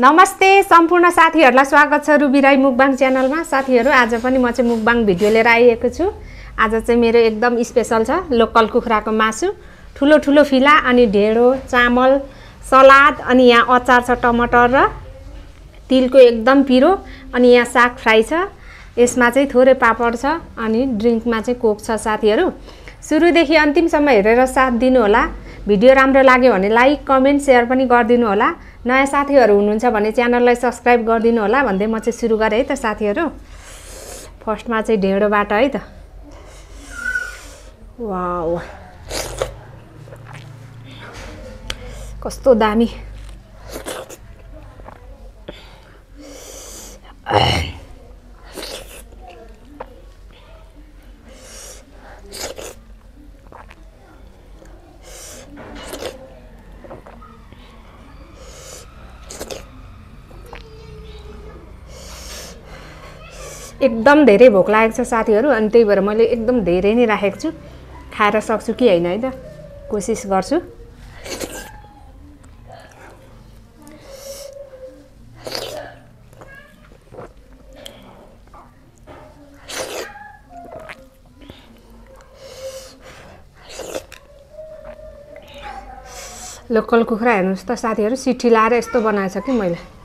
नमस्ते सम्पूर्ण साथीहरूलाई स्वागत छ रुबी राई मुकबाङ च्यानलमा। साथीहरू आज पनि म चाहिँ मुकबाङ भिडियो लिएर आइएको छु। आज चाहिँ मेरो एकदम स्पेसल छ लोकल कुखुराको मासु। ठुलो ठुलो फिला अनि ढेँडो चामल सलाद अनि यहाँ अचार छ टमाटर र तिलको एकदम पिरो अनि यहाँ साग फ्राई छ। यसमा चाहिँ थोरै पापड छ अनि ड्रिङ्कमा चाहिँ कोक छ साथीहरू। सुरुदेखि अन्तिमसम्म हेरेर साथ दिनुहोला। भिडियो राम्रो लाग्यो भने लाइक कमेन्ट सेयर पनि गरिदिनु होला नयाँ साथीहरू हुनुहुन्छ भने च्यानललाई सब्सक्राइब गरिदिनु होला भन्दै म चाहिँ सुरु गरेँ है त साथीहरू। फर्स्टमा चाहिँ ढेँडोबाट है त। वाउ। कस्तो दामी। एकदम धेरै भोक लागेको छ साथीहरू। अनि त्यही भएर मैले एकदम धेरै नै राखेको छु। खाएर सक्छु कि होइन है त? कोसिस गर्छु। लोकल कुखुरा हेर्नुहोस् त साथीहरू। सिठी लाएर यस्तो बनाएछ कि मैले।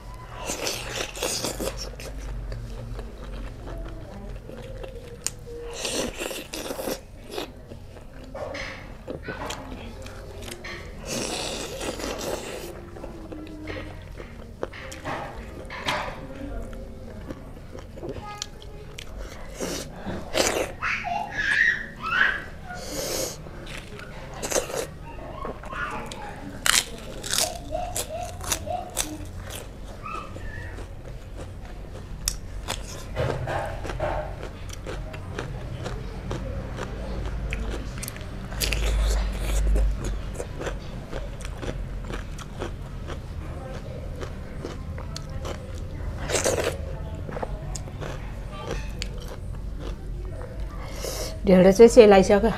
ढेँडो चाहिँ सेलाइसक्यो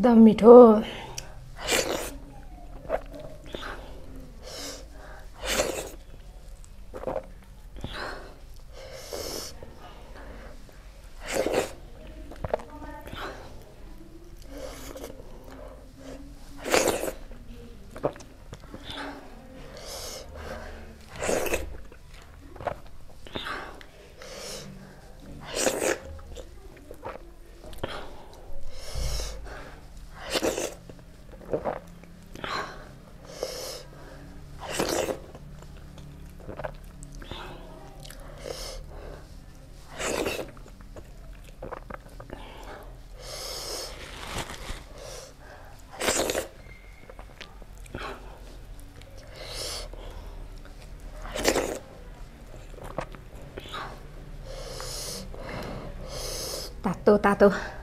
एकदम मिठो तातो तातो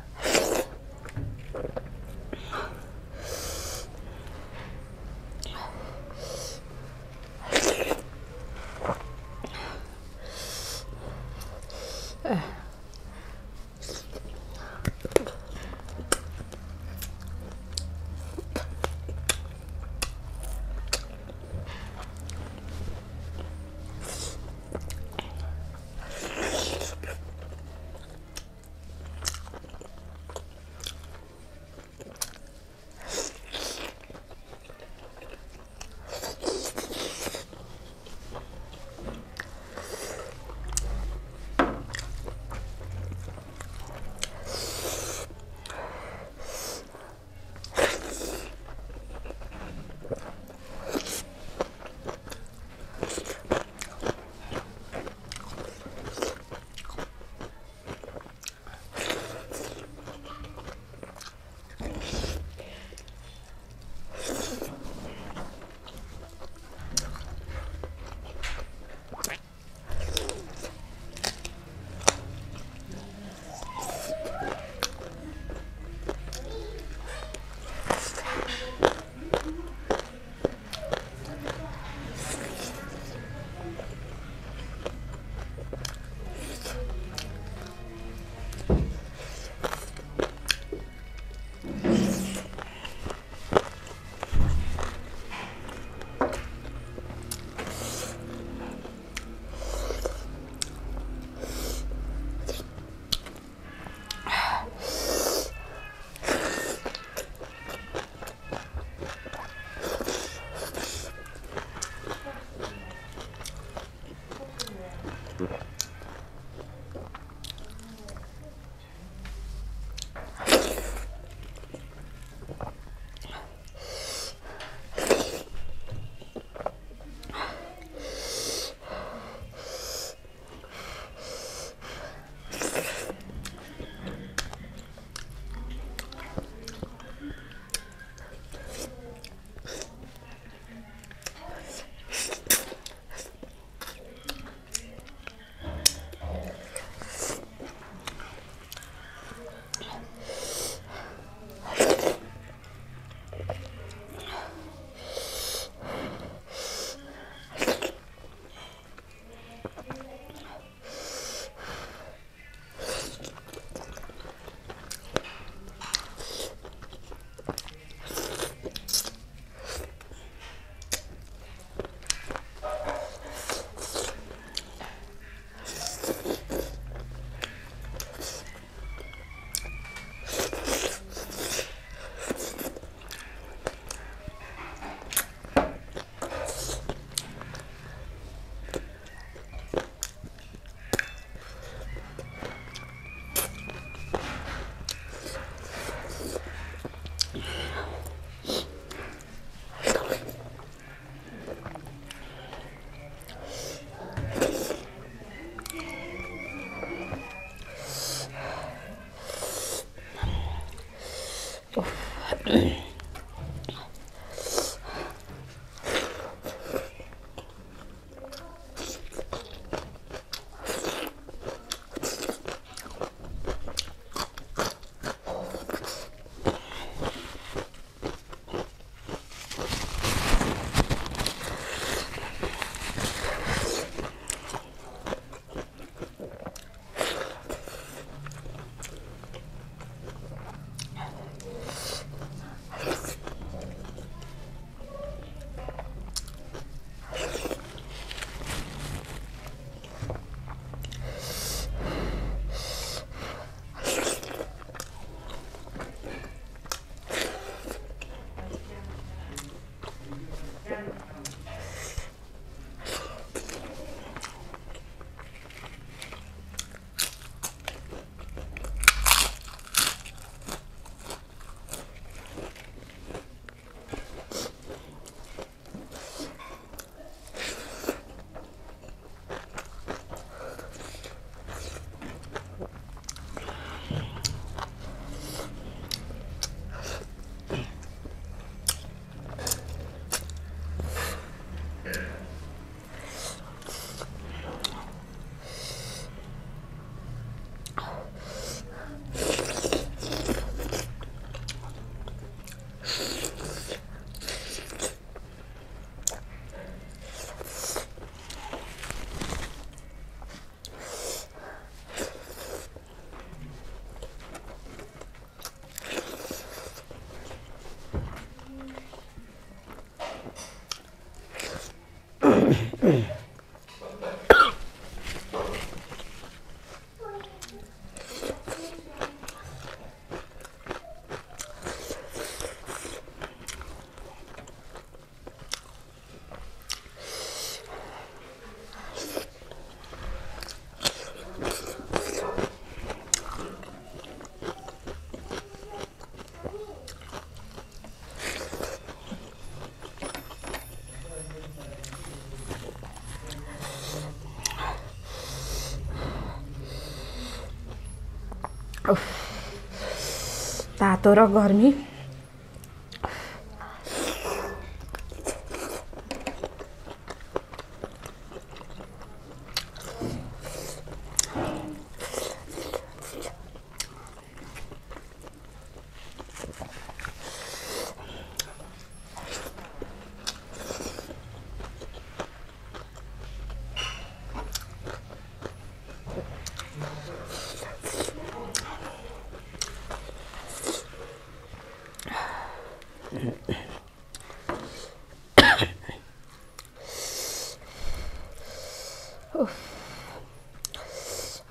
तातो र गर्मी।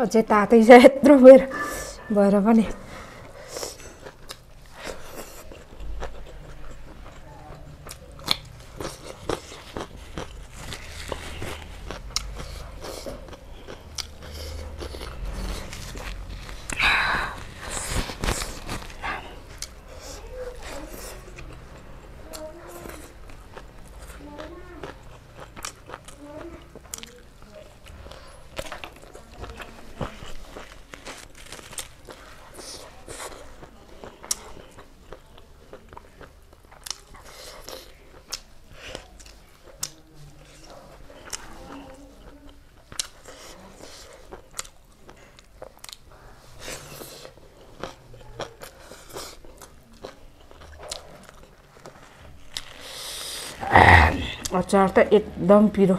अझै तातै छ यत्रो बेर भएर पनि अचार त एकदम पिरो।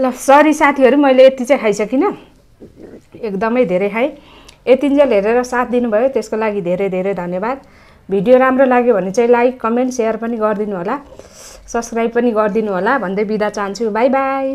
ल सरी साथीहरू मैले यति चाहिँ खाइसकिनँ। एकदमै धेरै खाएँ। यतिन्जेल हेरेर साथ दिनुभयो त्यसको लागि धेरै धेरै धन्यवाद। भिडियो राम्रो लाग्यो भने चाहिँ लाइक कमेन्ट सेयर पनि गरिदिनु होला सब्सक्राइब पनि गरिदिनु होला भन्दै बिदा चाहन्छु। Bye bye.